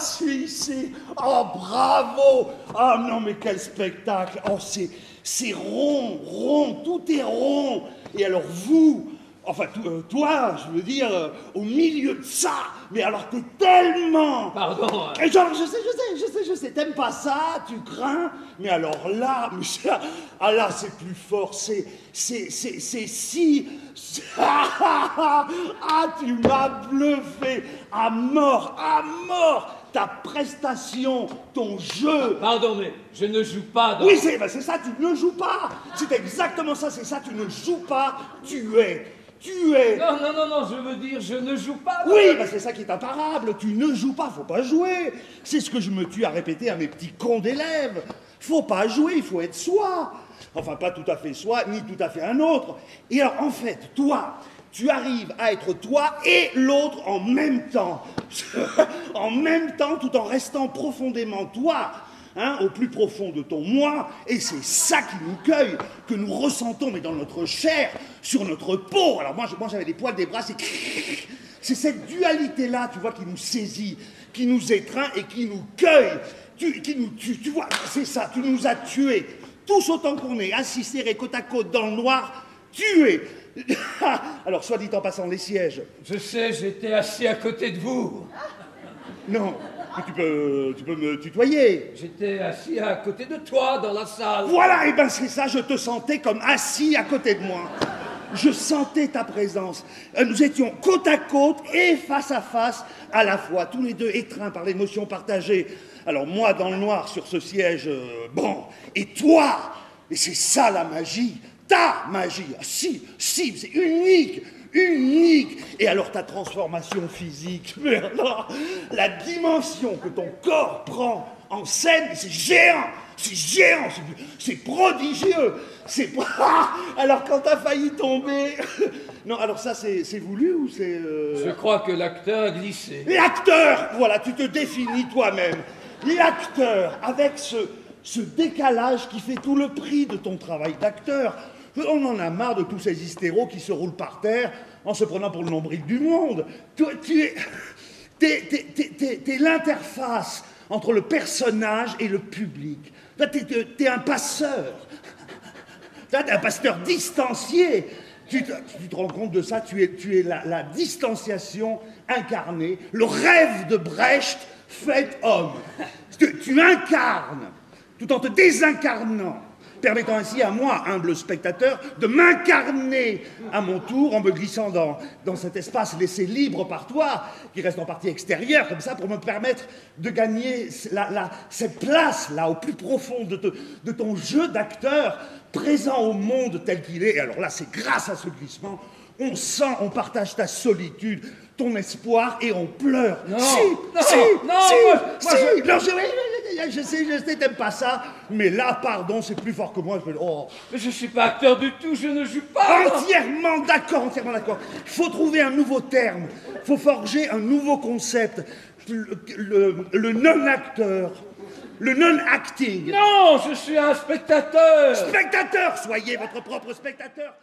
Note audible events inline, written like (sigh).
c'est... Oh, bravo Oh non, mais quel spectacle Oh. C'est rond, rond, tout est rond. Et alors vous, enfin euh, toi, je veux dire, euh, au milieu de ça, mais alors t'es tellement... Pardon. Et genre, je sais, je sais, je sais, je sais, t'aimes pas ça, tu crains, mais alors là, (laughs) mais ah là, c'est plus fort, c'est, c'est, c'est, c'est si... (laughs) Ah, tu m'as bluffé à mort, à mort Ta prestation, ton jeu, Pardon, mais je ne joue pas dans... oui, c'est c'est ça, tu ne joues pas. C'est exactement ça, c'est ça, tu ne joues pas, tu es. Tu es. Non, non, non, non, je veux dire, je ne joue pas dans- Oui, bah, c'est ça qui est imparable. Tu ne joues pas, faut pas jouer. C'est ce que je me tue à répéter à mes petits cons d'élèves. Faut pas jouer, il faut être soi. Enfin, pas tout à fait soi, ni tout à fait un autre. Et alors, en fait, toi, tu arrives à être toi et l'autre en même temps. (laughs) en même temps, tout en restant profondément toi. Hein, au plus profond de ton moi, et c'est ça qui nous cueille, que nous ressentons, mais dans notre chair, sur notre peau. Alors moi, je- moi j'avais des poils des bras, c'est (laughs) c'est cette dualité-là, tu vois, qui nous saisit, qui nous étreint et qui nous cueille, tu, qui nous tue. Tu vois, c'est ça, tu nous as tués. Tous autant qu'on est, assis serrés côte à côte dans le noir, tués. (laughs) Alors, soit dit en passant, les sièges. Je sais, j'étais assis à côté de vous. Non, tu peux, tu peux me tutoyer. J'étais assis à côté de toi dans la salle. Voilà, et ben c'est ça, je te sentais comme assis à côté de moi. Je sentais ta présence. Euh, Nous étions côte à côte et face à face à la fois, tous les deux étreints par l'émotion partagée. Alors moi dans le noir sur ce siège, euh, bon, et toi, et c'est ça la magie, ta magie, Ah, si, si, c'est unique, unique. Et alors ta transformation physique, (laughs) mais alors, la dimension que ton corps prend en scène, c'est géant, c'est géant, c'est- prodigieux. C'est pas. (laughs) Alors quand t'as failli tomber. (laughs) Non, alors ça c'est c'est voulu ou c'est. euh, Je crois que l'acteur a glissé. L'acteur Voilà, tu te définis toi-même. L'acteur, avec ce, ce décalage qui fait tout le prix de ton travail d'acteur. On en a marre de tous ces hystéros qui se roulent par terre en se prenant pour le nombril du monde. Toi, tu es. L'interface entre le personnage et le public. T'es- t'es un passeur. Un pasteur distancié. Tu te, tu rends compte de ça Tu es, tu es la, distanciation incarnée, le rêve de Brecht fait homme. Tu, tu incarnes, tout en te désincarnant, permettant ainsi à moi, humble spectateur, de m'incarner à mon tour en me glissant dans, dans cet espace laissé libre par toi, qui reste en partie extérieur, comme ça, pour me permettre de gagner la- la- cette place-là, au plus profond de, te- de ton jeu d'acteur, présent au monde tel qu'il est. Et alors là, c'est grâce à ce glissement, on sent, on partage ta solitude, ton espoir, et on pleure. Non, si, non, si, non, si, moi- moi, si. Non, je, je- je sais, je sais, t'aimes pas ça, mais là, pardon, c'est plus fort que moi. Je oh, Mais je suis pas acteur du tout, je ne joue pas. Entièrement d'accord, entièrement d'accord. Il faut trouver un nouveau terme, il faut forger un nouveau concept. Le, le- le non-acteur, le non-acting. Non, je suis un spectateur. Spectateur, soyez votre propre spectateur.